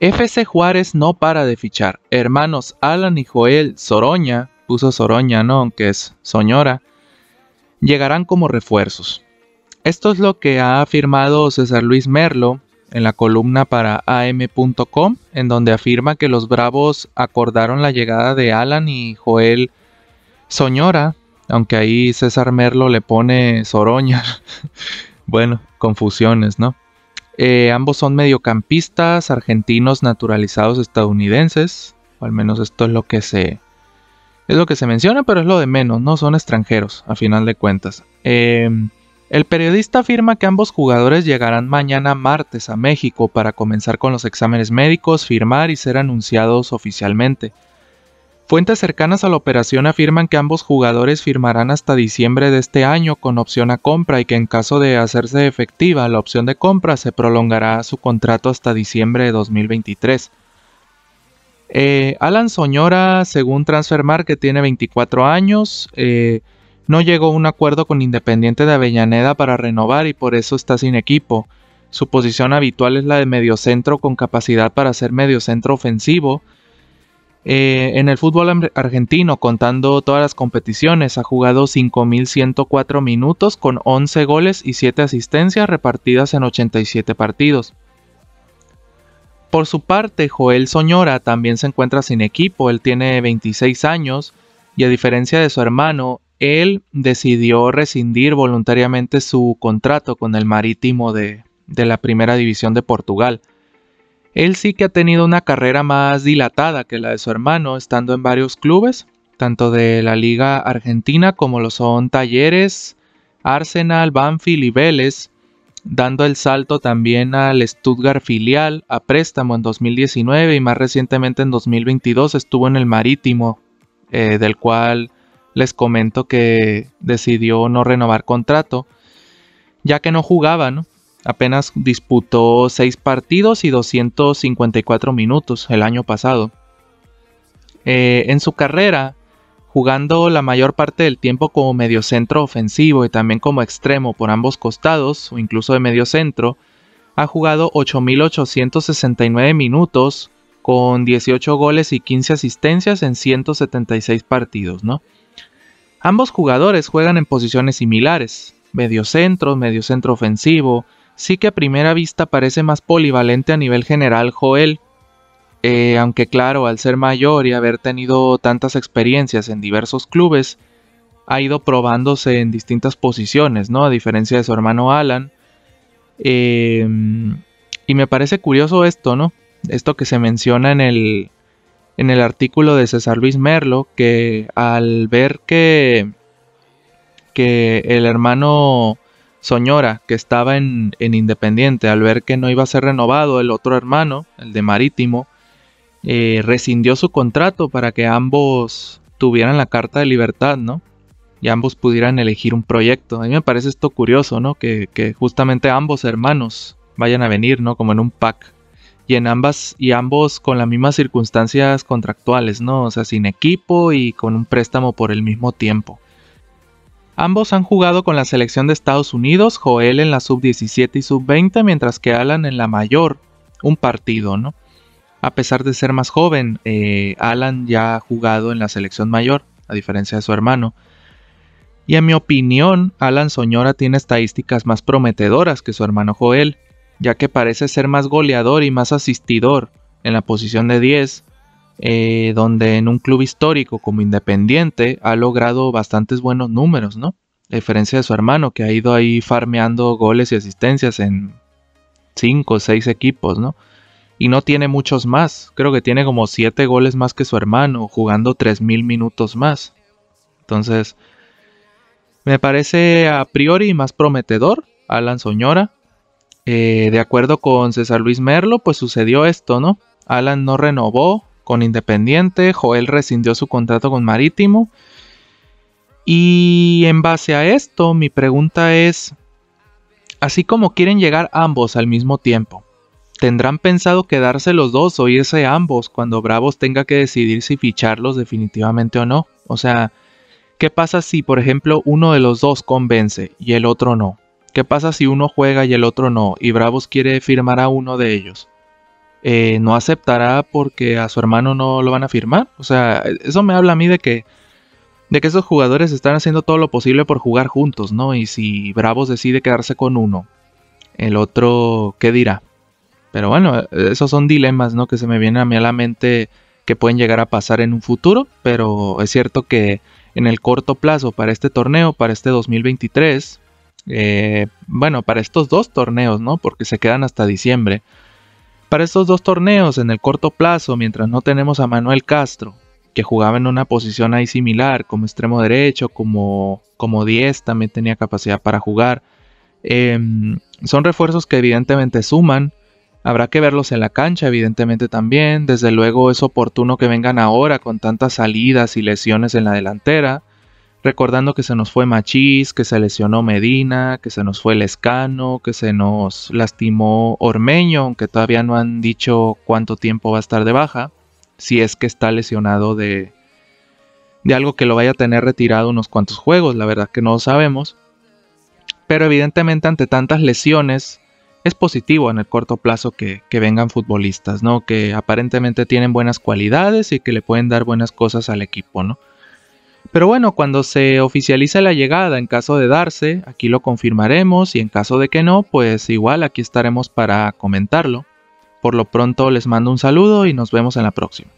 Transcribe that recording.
FC Juárez no para de fichar. Hermanos Alan y Joel Soroña, puso Soroña, ¿no? Aunque es Soñora, llegarán como refuerzos. Esto es lo que ha afirmado César Luis Merlo en la columna para am.com, en donde afirma que los Bravos acordaron la llegada de Alan y Joel Soñora, aunque ahí César Merlo le pone Soroña. bueno, confusiones, ¿no? Eh, ambos son mediocampistas argentinos naturalizados estadounidenses, o al menos esto es lo que se es lo que se menciona, pero es lo de menos, no son extranjeros, a final de cuentas. Eh, el periodista afirma que ambos jugadores llegarán mañana martes a México para comenzar con los exámenes médicos, firmar y ser anunciados oficialmente. Fuentes cercanas a la operación afirman que ambos jugadores firmarán hasta diciembre de este año con opción a compra y que en caso de hacerse efectiva la opción de compra se prolongará su contrato hasta diciembre de 2023. Eh, Alan Soñora, según Transfermarkt, tiene 24 años. Eh, no llegó a un acuerdo con Independiente de Avellaneda para renovar y por eso está sin equipo. Su posición habitual es la de mediocentro con capacidad para ser mediocentro ofensivo eh, en el fútbol argentino, contando todas las competiciones, ha jugado 5.104 minutos con 11 goles y 7 asistencias repartidas en 87 partidos. Por su parte, Joel Soñora también se encuentra sin equipo, él tiene 26 años y a diferencia de su hermano, él decidió rescindir voluntariamente su contrato con el Marítimo de la Primera División de Portugal. Él sí que ha tenido una carrera más dilatada que la de su hermano, estando en varios clubes, tanto de la Liga Argentina como lo son Talleres, Arsenal, Banfield y Vélez, dando el salto también al Stuttgart filial a préstamo en 2019 y más recientemente en 2022 estuvo en el Marítimo, eh, del cual les comento que decidió no renovar contrato, ya que no jugaba, ¿no? Apenas disputó 6 partidos y 254 minutos el año pasado. Eh, en su carrera, jugando la mayor parte del tiempo como mediocentro ofensivo y también como extremo por ambos costados o incluso de mediocentro, ha jugado 8.869 minutos con 18 goles y 15 asistencias en 176 partidos, ¿no? Ambos jugadores juegan en posiciones similares, mediocentro, mediocentro ofensivo, Sí que a primera vista parece más polivalente a nivel general Joel, eh, aunque claro, al ser mayor y haber tenido tantas experiencias en diversos clubes, ha ido probándose en distintas posiciones, ¿no? A diferencia de su hermano Alan. Em, y me parece curioso esto, ¿no? Esto que se menciona en el, en el artículo de César Luis Merlo, que al ver que, que el hermano Soñora, que estaba en, Independiente, al ver que no iba a ser renovado, el otro hermano, el de Marítimo, eh, rescindió su contrato para que ambos tuvieran la carta de libertad, ¿no? Y ambos pudieran elegir un proyecto. A mí me parece esto curioso, ¿no? Que, que justamente ambos hermanos vayan a venir, ¿no? Como en un pack. Y en ambas, y ambos con las mismas circunstancias contractuales, ¿no? O sea, sin equipo y con un préstamo por el mismo tiempo. Ambos han jugado con la selección de Estados Unidos, Joel en la sub-17 y sub-20, mientras que Alan en la mayor, un partido, ¿no? A pesar de ser más joven, eh, Alan ya ha jugado en la selección mayor, a diferencia de su hermano. Y en mi opinión, Alan Soñora tiene estadísticas más prometedoras que su hermano Joel, ya que parece ser más goleador y más asistidor en la posición de 10, eh, donde en un club histórico como Independiente ha logrado bastantes buenos números, ¿no? A diferencia de su hermano, que ha ido ahí farmeando goles y asistencias en 5 o 6 equipos, ¿no? Y no tiene muchos más, creo que tiene como 7 goles más que su hermano, jugando 3.000 minutos más. Entonces, me parece a priori más prometedor Alan Soñora. Eh, de acuerdo con César Luis Merlo, pues sucedió esto, ¿no? Alan no renovó con Independiente, Joel rescindió su contrato con Marítimo. Y en base a esto, mi pregunta es, así como quieren llegar ambos al mismo tiempo, ¿tendrán pensado quedarse los dos o irse ambos cuando Bravos tenga que decidir si ficharlos definitivamente o no? O sea, ¿qué pasa si, por ejemplo, uno de los dos convence y el otro no? ¿Qué pasa si uno juega y el otro no y Bravos quiere firmar a uno de ellos? Eh, no aceptará porque a su hermano no lo van a firmar. O sea, eso me habla a mí de que, de que esos jugadores están haciendo todo lo posible por jugar juntos, ¿no? Y si Bravos decide quedarse con uno, el otro, ¿qué dirá? Pero bueno, esos son dilemas, ¿no? Que se me vienen a mí a la mente que pueden llegar a pasar en un futuro, pero es cierto que en el corto plazo para este torneo, para este 2023, eh, bueno, para estos dos torneos, ¿no? Porque se quedan hasta diciembre. Para estos dos torneos, en el corto plazo, mientras no tenemos a Manuel Castro, que jugaba en una posición ahí similar, como extremo derecho, como, como 10, también tenía capacidad para jugar. Em, son refuerzos que evidentemente suman. Habrá que verlos en la cancha, evidentemente también. Desde luego es oportuno que vengan ahora con tantas salidas y lesiones en la delantera recordando que se nos fue Machís, que se lesionó Medina, que se nos fue Lescano, que se nos lastimó Ormeño, aunque todavía no han dicho cuánto tiempo va a estar de baja, si es que está lesionado de, de algo que lo vaya a tener retirado unos cuantos juegos, la verdad que no lo sabemos. Pero evidentemente ante tantas lesiones es positivo en el corto plazo que, que vengan futbolistas, ¿no? Que aparentemente tienen buenas cualidades y que le pueden dar buenas cosas al equipo, ¿no? Pero bueno, cuando se oficialice la llegada, en caso de darse, aquí lo confirmaremos y en caso de que no, pues igual aquí estaremos para comentarlo. Por lo pronto les mando un saludo y nos vemos en la próxima.